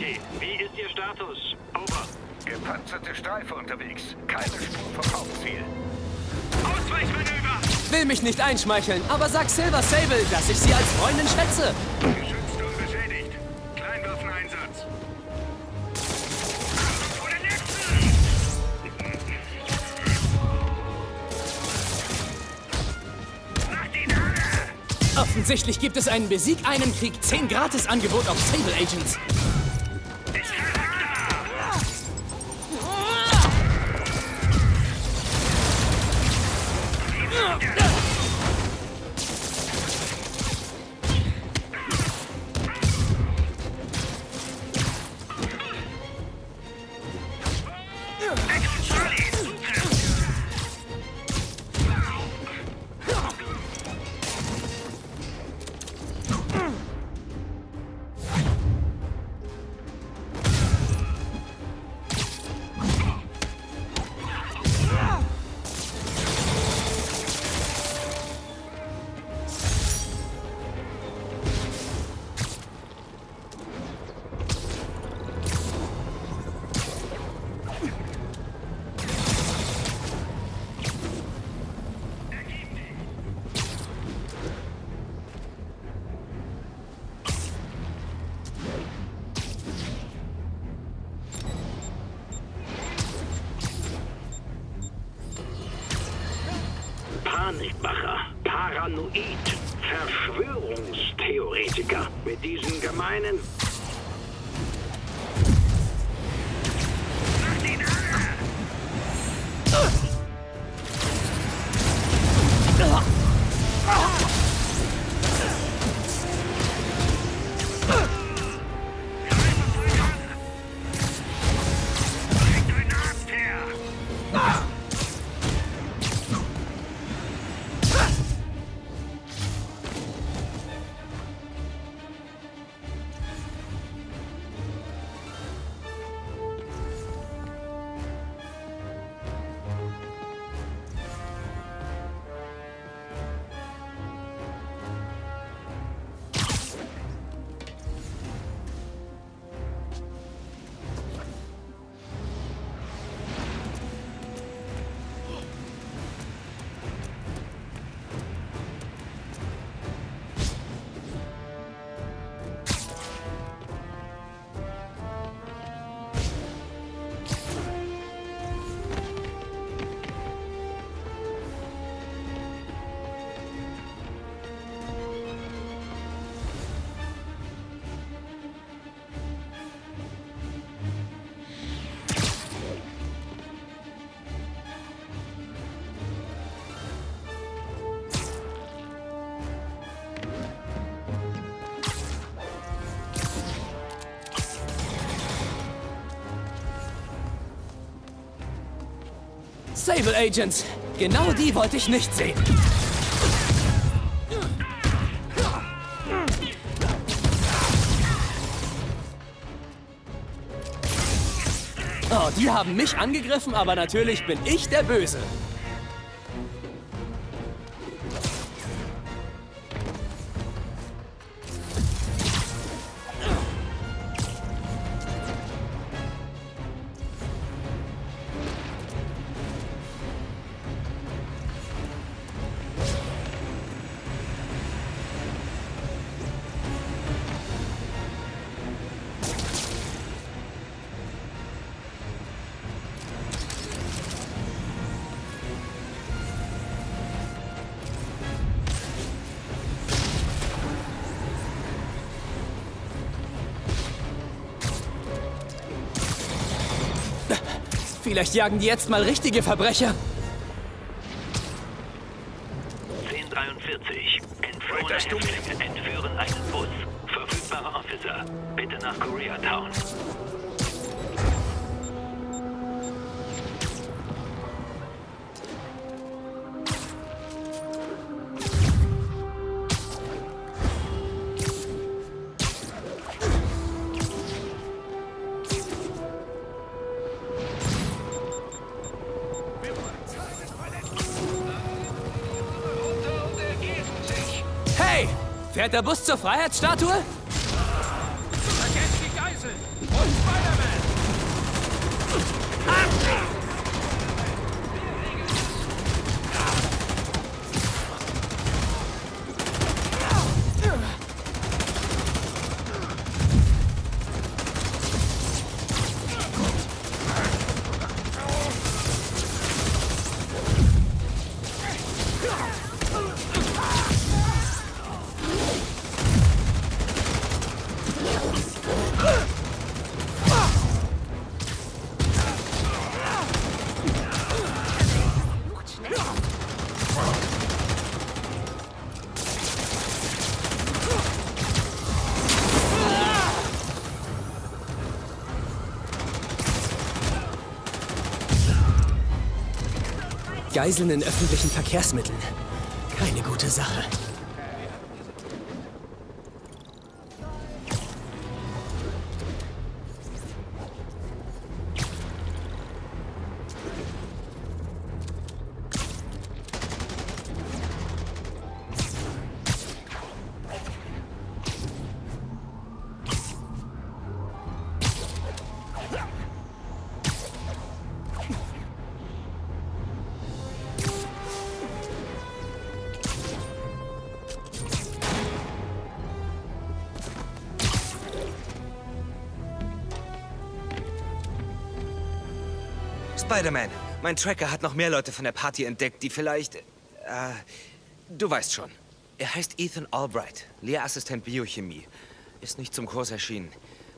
Wie ist Ihr Status? Over. Gepanzerte Streife unterwegs. Keine Spur vom Hauptziel. Ausweichmanöver! Will mich nicht einschmeicheln, aber sag Silver Sable, dass ich sie als Freundin schätze. Geschützturm beschädigt. Kleinwaffeneinsatz. Vor den Nächsten! Macht ihn alle! Offensichtlich gibt es einen Besieg einen Krieg 10 Gratis-Angebot auf Sable Agents. Panikmacher, Paranoid, Verschwörungstheoretiker. Mit diesen gemeinen... Sable Agents, genau die wollte ich nicht sehen. Oh, die haben mich angegriffen, aber natürlich bin ich der Böse. Vielleicht jagen die jetzt mal richtige Verbrecher. 1043. Entflohene Wolltest du mich- Häftlinge entführen einen Bus. Verfügbare Officer. Bitte nach Koreatown. Fährt der Bus zur Freiheitsstatue? Geiseln in öffentlichen Verkehrsmitteln. Keine gute Sache. Spider-Man, mein Tracker hat noch mehr Leute von der Party entdeckt, die vielleicht... Äh, du weißt schon. Er heißt Ethan Albright, Lehrassistent Biochemie. Ist nicht zum Kurs erschienen.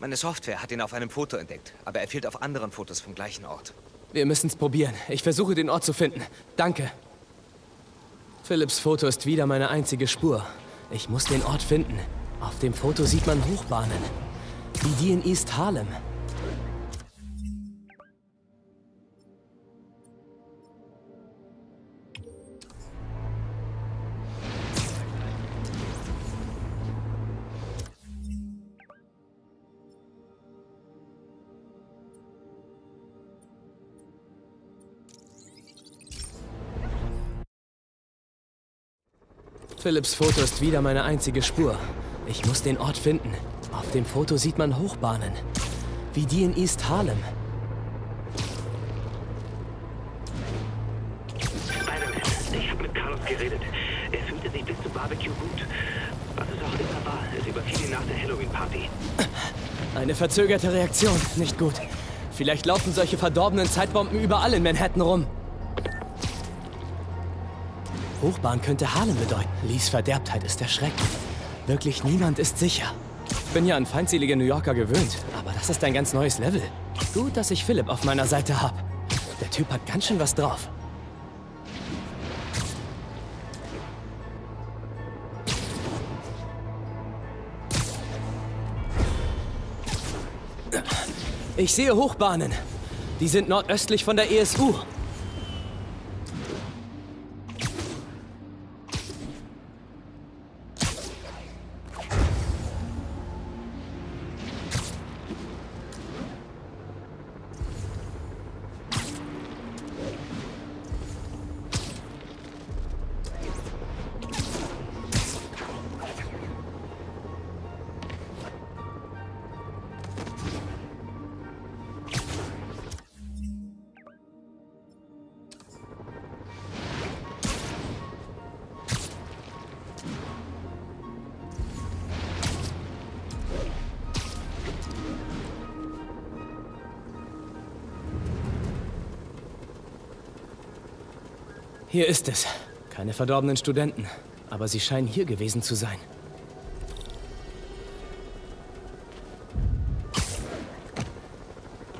Meine Software hat ihn auf einem Foto entdeckt, aber er fehlt auf anderen Fotos vom gleichen Ort. Wir müssen's probieren. Ich versuche, den Ort zu finden. Danke. Philips Foto ist wieder meine einzige Spur. Ich muss den Ort finden. Auf dem Foto sieht man Hochbahnen. Wie die in East Harlem. Philips Foto ist wieder meine einzige Spur. Ich muss den Ort finden. Auf dem Foto sieht man Hochbahnen. Wie die in East Harlem. Ich habe mit Carlos geredet. Er fühlte sich bis zum Barbecue gut. Was es auch immer war, es überfiel ihn nach der Halloween-Party. Eine verzögerte Reaktion. Nicht gut. Vielleicht laufen solche verdorbenen Zeitbomben überall in Manhattan rum. Hochbahn könnte Harlem bedeuten. Lees Verderbtheit ist erschreckend. Wirklich niemand ist sicher. Ich bin ja an feindselige New Yorker gewöhnt, aber das ist ein ganz neues Level. Gut, dass ich Philipp auf meiner Seite habe. Der Typ hat ganz schön was drauf. Ich sehe Hochbahnen. Die sind nordöstlich von der ESU. Hier ist es. Keine verdorbenen Studenten. Aber sie scheinen hier gewesen zu sein.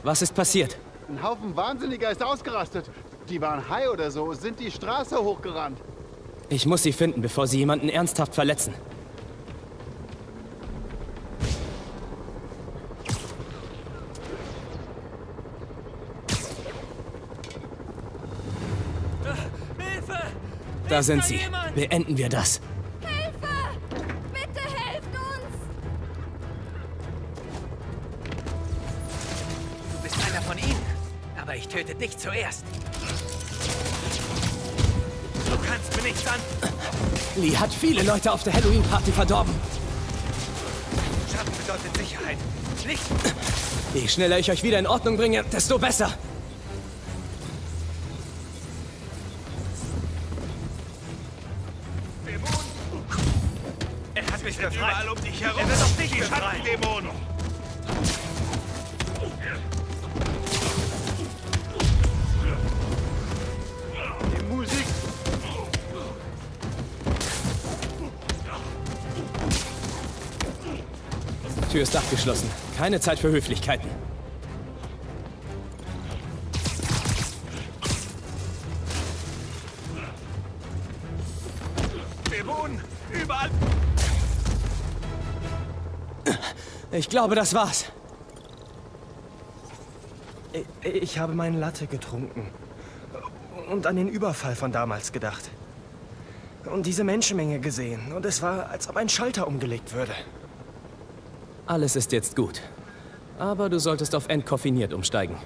Was ist passiert? Ein Haufen Wahnsinniger ist ausgerastet. Die waren high oder so, sind die Straße hochgerannt. Ich muss sie finden, bevor sie jemanden ernsthaft verletzen. Da sind sie. Beenden wir das. Hilfe! Bitte helft uns! Du bist einer von ihnen. Aber ich töte dich zuerst. Du kannst mir nichts an. Lee hat viele Leute auf der Halloween-Party verdorben. Schaden bedeutet Sicherheit. Nicht. Je schneller ich euch wieder in Ordnung bringe, desto besser. Befreit. Überall um dich herum. Er wird auch dich Die befreien. Schattendämonen. Die Musik. Tür ist abgeschlossen. Keine Zeit für Höflichkeiten. Glaube, das war's. Ich, habe meinen Latte getrunken. und an den Überfall von damals gedacht. Und diese Menschenmenge gesehen. Und es war, als ob ein Schalter umgelegt würde. Alles ist jetzt gut. Aber du solltest auf entkoffiniert umsteigen.